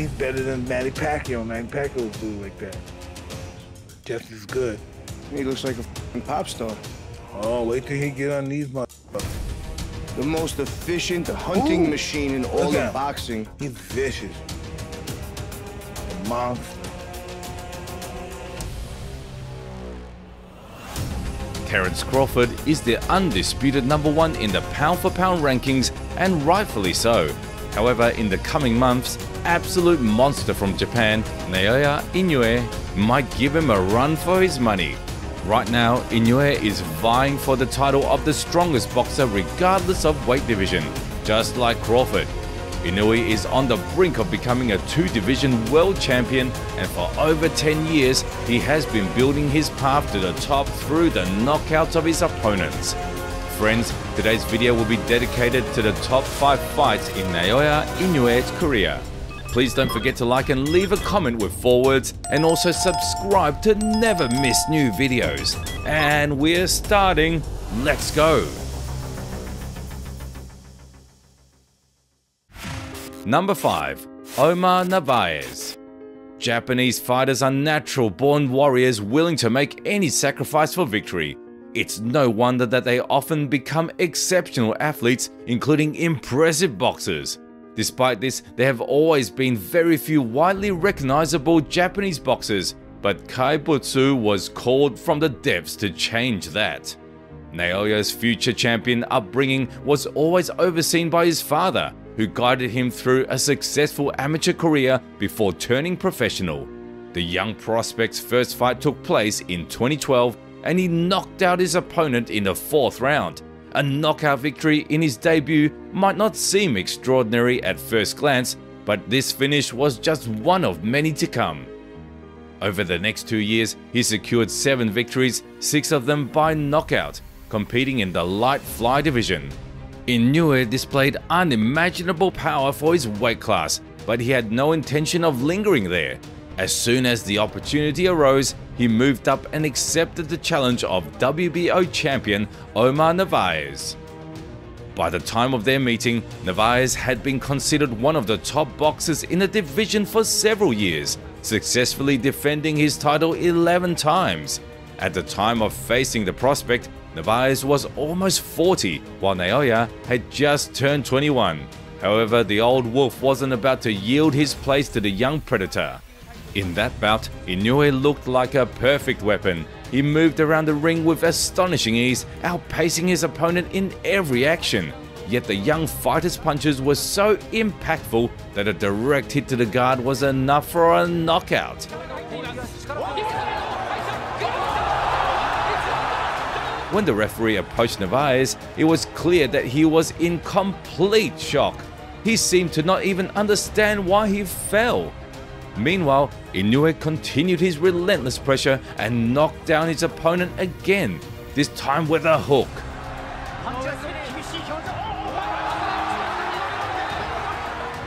he's better than Manny Pacquiao. Manny Pacquiao was do like that. Just as good. He looks like a f***ing pop star. Oh, wait till he get on these motherfuckers. The most efficient hunting Ooh. machine in all of boxing. He's vicious. A monster. Terence Crawford is the undisputed number one in the pound for pound rankings, and rightfully so. However, in the coming months, absolute monster from Japan, Naoya Inoue, might give him a run for his money. Right now, Inoue is vying for the title of the strongest boxer regardless of weight division, just like Crawford. Inoue is on the brink of becoming a two-division world champion and for over 10 years he has been building his path to the top through the knockouts of his opponents. Friends, today's video will be dedicated to the top 5 fights in Naoya Inoue's career. Please don't forget to like and leave a comment with forwards and also subscribe to never miss new videos. And we're starting, let's go! Number 5. Omar Narvaez Japanese fighters are natural born warriors willing to make any sacrifice for victory. It's no wonder that they often become exceptional athletes, including impressive boxers. Despite this, there have always been very few widely recognizable Japanese boxers, but Kai Butsu was called from the depths to change that. Naoya's future champion upbringing was always overseen by his father, who guided him through a successful amateur career before turning professional. The young prospect's first fight took place in 2012 and he knocked out his opponent in the fourth round. A knockout victory in his debut might not seem extraordinary at first glance, but this finish was just one of many to come. Over the next two years, he secured seven victories, six of them by knockout, competing in the light fly division. Inoue displayed unimaginable power for his weight class, but he had no intention of lingering there. As soon as the opportunity arose, he moved up and accepted the challenge of WBO champion Omar Narvaez. By the time of their meeting, Narvaez had been considered one of the top boxers in the division for several years, successfully defending his title 11 times. At the time of facing the prospect, Narvaez was almost 40, while Naoya had just turned 21. However, the old wolf wasn't about to yield his place to the young predator. In that bout, Inoue looked like a perfect weapon. He moved around the ring with astonishing ease, outpacing his opponent in every action. Yet the young fighter's punches were so impactful that a direct hit to the guard was enough for a knockout. When the referee approached Narvaez, it was clear that he was in complete shock. He seemed to not even understand why he fell. Meanwhile, Inoue continued his relentless pressure and knocked down his opponent again, this time with a hook.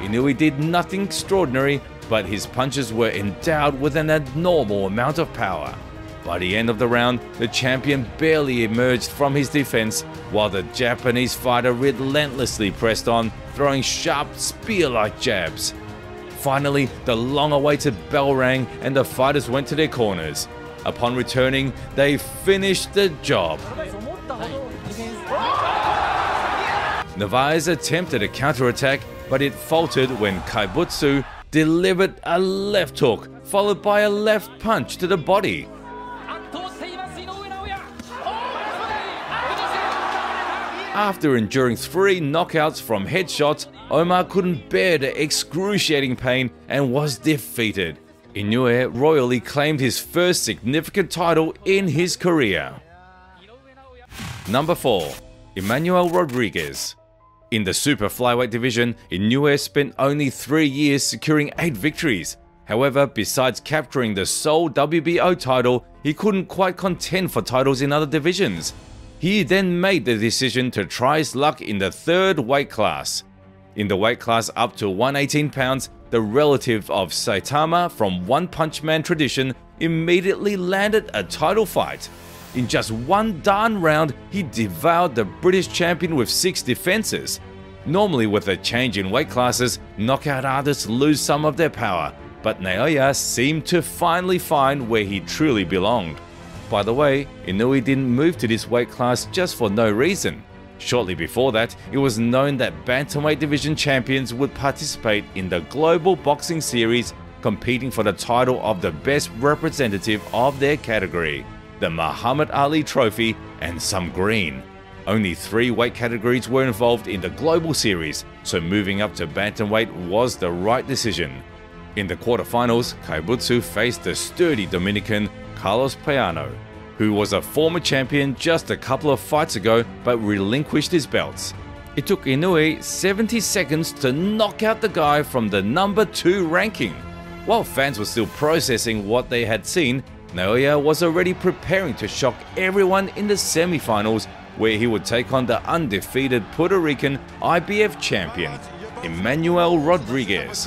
Inoue did nothing extraordinary, but his punches were endowed with an abnormal amount of power. By the end of the round, the champion barely emerged from his defense, while the Japanese fighter relentlessly pressed on, throwing sharp spear-like jabs. Finally, the long-awaited bell rang and the fighters went to their corners. Upon returning, they finished the job. Narvaez attempted a counterattack, but it faltered when Kaibutsu delivered a left hook, followed by a left punch to the body. After enduring three knockouts from headshots, Omar couldn't bear the excruciating pain and was defeated. Inoue royally claimed his first significant title in his career. Number 4. Emmanuel Rodriguez In the super flyweight division, Inoue spent only 3 years securing 8 victories. However, besides capturing the sole WBO title, he couldn't quite contend for titles in other divisions. He then made the decision to try his luck in the third weight class. In the weight class up to 118 pounds, the relative of Saitama from One Punch Man tradition immediately landed a title fight. In just one darn round, he devoured the British champion with 6 defenses. Normally, with a change in weight classes, knockout artists lose some of their power, but Naoya seemed to finally find where he truly belonged. By the way, Inoue didn't move to this weight class just for no reason. Shortly before that, it was known that Bantamweight Division champions would participate in the Global Boxing Series, competing for the title of the best representative of their category, the Muhammad Ali Trophy and some green. Only three weight categories were involved in the Global Series, so moving up to Bantamweight was the right decision. In the quarterfinals, Kai Butsu faced the sturdy Dominican Carlos Payano, who was a former champion just a couple of fights ago but relinquished his belts. It took Inoue 70 seconds to knock out the guy from the number 2 ranking. While fans were still processing what they had seen, Naoya was already preparing to shock everyone in the semi-finals where he would take on the undefeated Puerto Rican IBF champion, Emmanuel Rodriguez.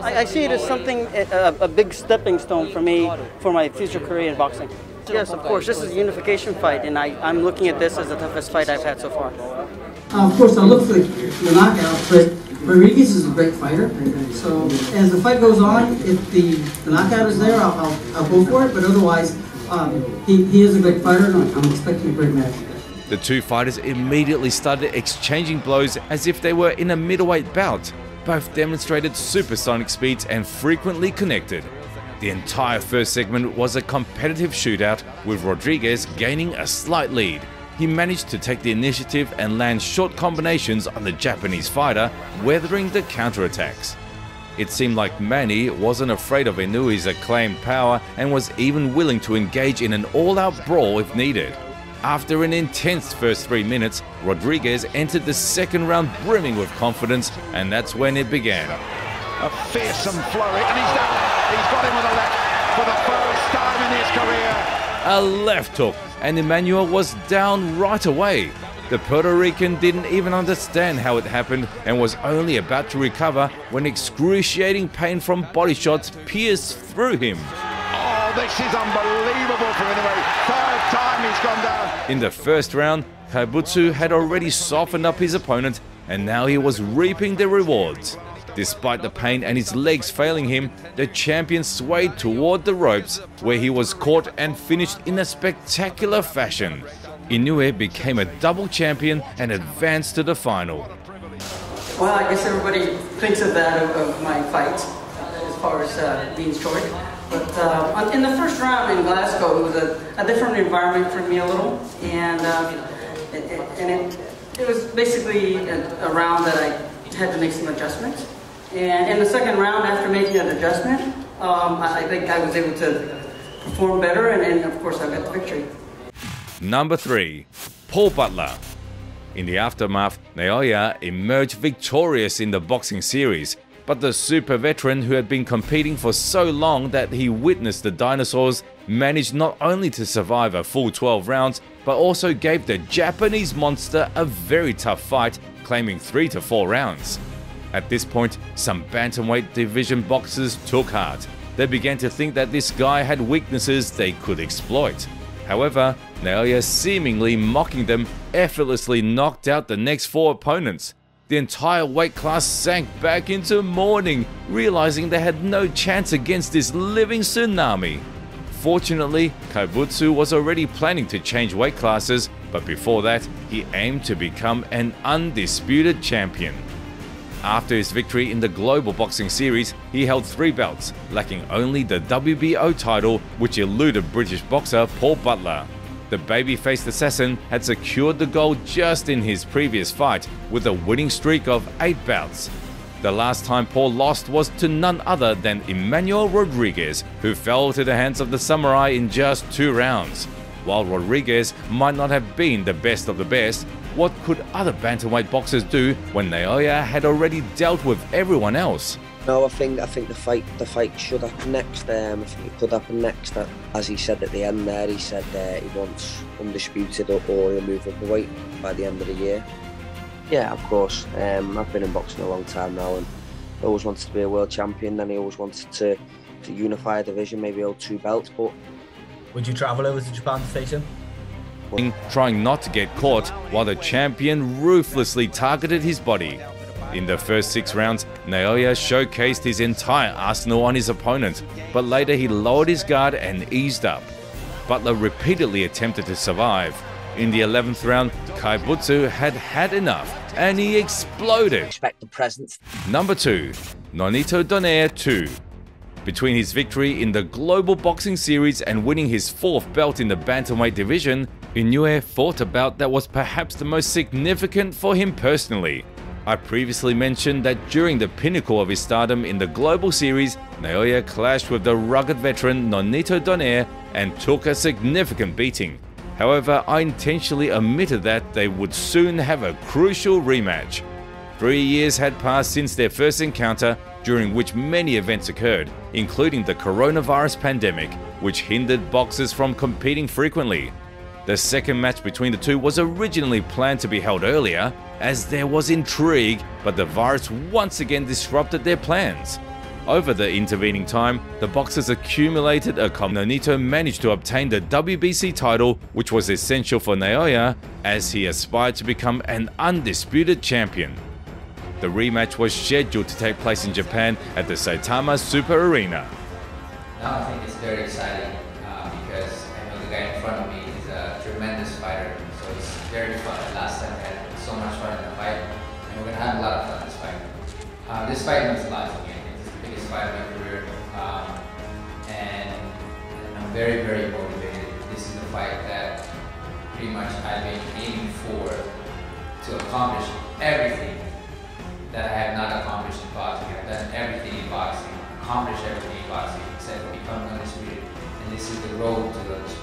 I, I see it as something, a, a, big stepping stone for me for my future career in boxing. Yes, of course, this is a unification fight, and I, I'm looking at this as the toughest fight I've had so far. Uh, of course, I look for the, the knockout, but Rodriguez is a great fighter. So as the fight goes on, if the, the knockout is there, I'll, I'll, I'll go for it, but otherwise, um, he, he is a great fighter, and I'm expecting a great match. The two fighters immediately started exchanging blows as if they were in a middleweight bout. Both demonstrated supersonic speeds and frequently connected. The entire first segment was a competitive shootout, with Rodriguez gaining a slight lead. He managed to take the initiative and land short combinations on the Japanese fighter, weathering the counterattacks. It seemed like Manny wasn't afraid of Inoue's acclaimed power and was even willing to engage in an all-out brawl if needed. After an intense first three minutes, Rodriguez entered the second round brimming with confidence, and that's when it began. A fearsome flurry, and he's it. He's got him with a left for the first time in his career. A left hook, and Emmanuel was down right away. The Puerto Rican didn't even understand how it happened and was only about to recover when excruciating pain from body shots pierced through him. Oh, this is unbelievable for Inoue. Third time he's gone down. In the first round, Kaibutsu had already softened up his opponent and now he was reaping the rewards. Despite the pain and his legs failing him, the champion swayed toward the ropes where he was caught and finished in a spectacular fashion. Inoue became a double champion and advanced to the final. Well, I guess everybody thinks of that of, of my fight as far as uh, being short. But uh, in the first round in Glasgow, it was a, a different environment for me a little, and uh, it, it, and it, it was basically a, a, round that I had to make some adjustments. And in the second round, after making an adjustment, um, I, think I was able to perform better, and, and of course, I got the victory. Number three, Paul Butler. In the aftermath, Naoya emerged victorious in the boxing series but the super veteran who had been competing for so long that he witnessed the dinosaurs managed not only to survive a full 12 rounds, but also gave the Japanese monster a very tough fight, claiming 3 to 4 rounds. At this point, some bantamweight division boxers took heart. They began to think that this guy had weaknesses they could exploit. However, Naoya seemingly mocking them, effortlessly knocked out the next four opponents, the entire weight class sank back into mourning, realizing they had no chance against this living tsunami. Fortunately, Kai Butsu was already planning to change weight classes, but before that, he aimed to become an undisputed champion. After his victory in the Global Boxing Series, he held three belts, lacking only the WBO title, which eluded British boxer Paul Butler. The baby-faced assassin had secured the gold just in his previous fight with a winning streak of 8 bouts. The last time Paul lost was to none other than Emmanuel Rodriguez, who fell to the hands of the samurai in just two rounds. While Rodriguez might not have been the best of the best, what could other bantamweight boxers do when Naoya had already dealt with everyone else? No, I think I think the fight the fight should happen next. Um, I think it could happen next. Uh, as he said at the end there, he said uh, he wants undisputed or, or he'll move up weight by the end of the year. Yeah, of course. Um, I've been in boxing a long time now, and he always wanted to be a world champion. Then he always wanted to to unify a division, maybe hold two belts. But would you travel over to Japan to face him? trying not to get caught while the champion ruthlessly targeted his body. In the first six rounds, Naoya showcased his entire arsenal on his opponent, but later he lowered his guard and eased up. Butler repeatedly attempted to survive. In the 11th round, Kai Butsu had had enough and he exploded. Expect the presence. Number 2. Nonito Donaire 2 between his victory in the Global Boxing Series and winning his fourth belt in the Bantamweight division, Inoue fought a bout that was perhaps the most significant for him personally. I previously mentioned that during the pinnacle of his stardom in the Global Series, Naoya clashed with the rugged veteran Nonito Donaire and took a significant beating. However, I intentionally omitted that they would soon have a crucial rematch. Three years had passed since their first encounter, during which many events occurred, including the coronavirus pandemic, which hindered boxers from competing frequently. The second match between the two was originally planned to be held earlier, as there was intrigue, but the virus once again disrupted their plans. Over the intervening time, the boxers accumulated a Nonito managed to obtain the WBC title, which was essential for Naoya as he aspired to become an undisputed champion. The rematch was scheduled to take place in Japan at the Saitama Super Arena. Now I think it's very exciting uh, because I know the guy in front of me is a tremendous fighter, so it's very fun. Last time I had so much fun in the fight, and we're gonna have a lot of fun this fight. Uh, this fight means a lot to me. It's the biggest fight of my career, um, and, and I'm very, very motivated. This is the fight that pretty much I've been aiming for to accomplish everything that I have not accomplished in boxing. I've done everything in boxing, accomplished everything in boxing, except becoming undisputed. And this is the road to undisputed.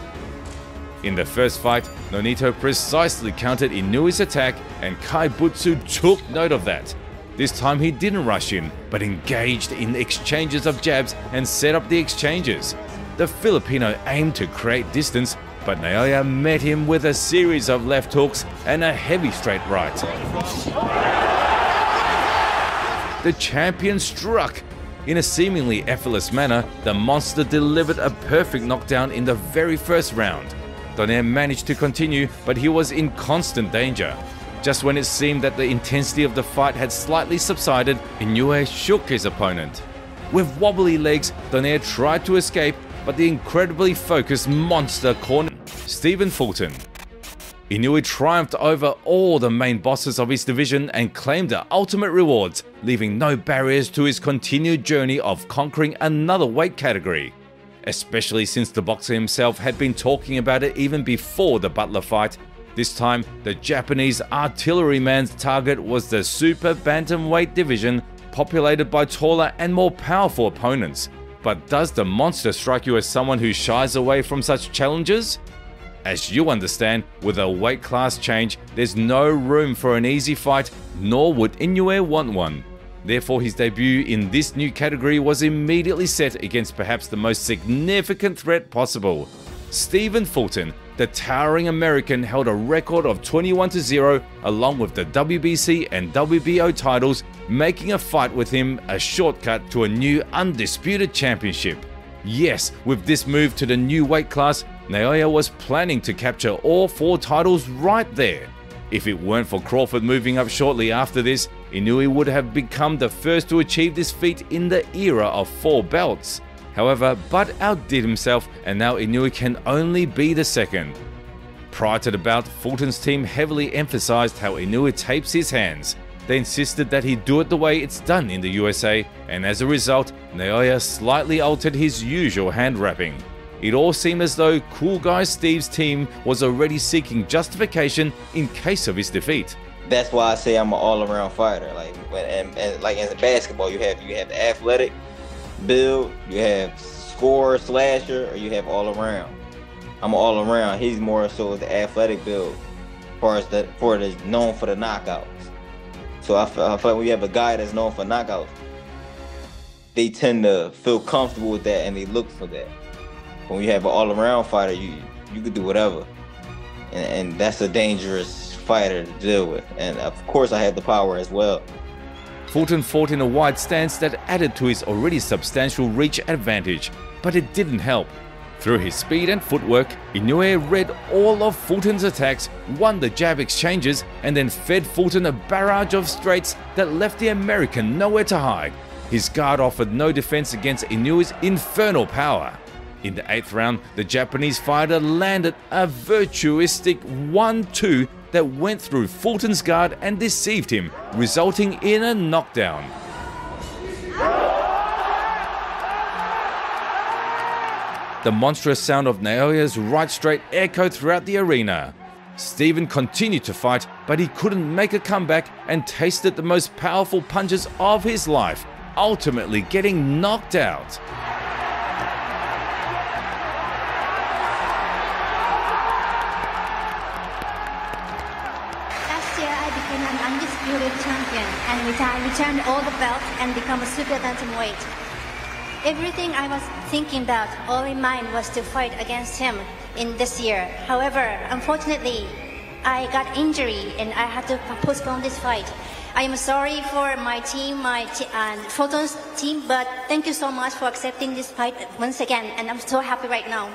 In the first fight, Nonito precisely countered Inoue's attack and Kai Butsu took note of that. This time he didn't rush in, but engaged in exchanges of jabs and set up the exchanges. The Filipino aimed to create distance, but Naoya met him with a series of left hooks and a heavy straight right. The champion struck. In a seemingly effortless manner, the monster delivered a perfect knockdown in the very first round. Donaire managed to continue, but he was in constant danger. Just when it seemed that the intensity of the fight had slightly subsided, Inoue shook his opponent. With wobbly legs, Donaire tried to escape, but the incredibly focused monster cornered Stephen Fulton. Inoue triumphed over all the main bosses of his division and claimed the ultimate rewards, leaving no barriers to his continued journey of conquering another weight category. Especially since the boxer himself had been talking about it even before the Butler fight, this time the Japanese artilleryman's target was the super bantamweight division populated by taller and more powerful opponents. But does the monster strike you as someone who shies away from such challenges? As you understand, with a weight class change, there's no room for an easy fight, nor would Inoue want one. Therefore, his debut in this new category was immediately set against perhaps the most significant threat possible. Stephen Fulton, the towering American, held a record of 21 0 along with the WBC and WBO titles, making a fight with him a shortcut to a new undisputed championship. Yes, with this move to the new weight class, Naoya was planning to capture all four titles right there. If it weren't for Crawford moving up shortly after this, Inoue would have become the first to achieve this feat in the era of four belts. However, Bud outdid himself and now Inoue can only be the second. Prior to the bout, Fulton's team heavily emphasized how Inoue tapes his hands. They insisted that he do it the way it's done in the USA, and as a result, Naoya slightly altered his usual hand wrapping. It all seemed as though Cool Guy Steve's team was already seeking justification in case of his defeat. That's why I say I'm an all-around fighter. Like when and, and like in basketball, you have you have the athletic build, you have score slasher, or you have all around. I'm all around. He's more so the athletic build, far as the for the known for the knockouts. So I feel, I feel like when you have a guy that's known for knockouts, they tend to feel comfortable with that and they look for that when you have an all-around fighter, you you could do whatever, and, and that's a dangerous fighter to deal with. And of course, I have the power as well. Fulton fought in a wide stance that added to his already substantial reach advantage, but it didn't help. Through his speed and footwork, Inoue read all of Fulton's attacks, won the jab exchanges, and then fed Fulton a barrage of straights that left the American nowhere to hide. His guard offered no defense against Inoue's infernal power. In the 8th round, the Japanese fighter landed a virtuistic 1-2 that went through Fulton's guard and deceived him, resulting in a knockdown. The monstrous sound of Naoya's right straight echoed throughout the arena. Stephen continued to fight, but he couldn't make a comeback and tasted the most powerful punches of his life, ultimately getting knocked out. An undisputed champion, and returned all the belts and become a super bantamweight. Everything I was thinking about, all in mind, was to fight against him in this year. However, unfortunately, I got injury and I had to postpone this fight. I am sorry for my team, my t- and Fulton's team, but thank you so much for accepting this fight once again, and I'm so happy right now.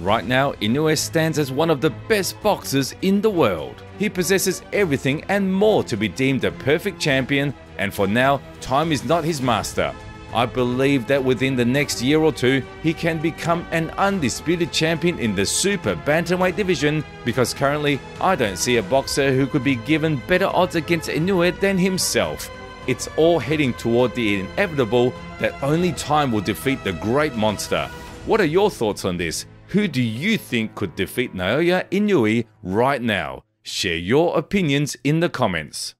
Right now, Inoue stands as one of the best boxers in the world. He possesses everything and more to be deemed a perfect champion, and for now, time is not his master. I believe that within the next year or two, he can become an undisputed champion in the super bantamweight division because currently I don't see a boxer who could be given better odds against Inoue than himself. It's all heading toward the inevitable that only time will defeat the great monster. What are your thoughts on this? Who do you think could defeat Naoya Inoue right now? Share your opinions in the comments.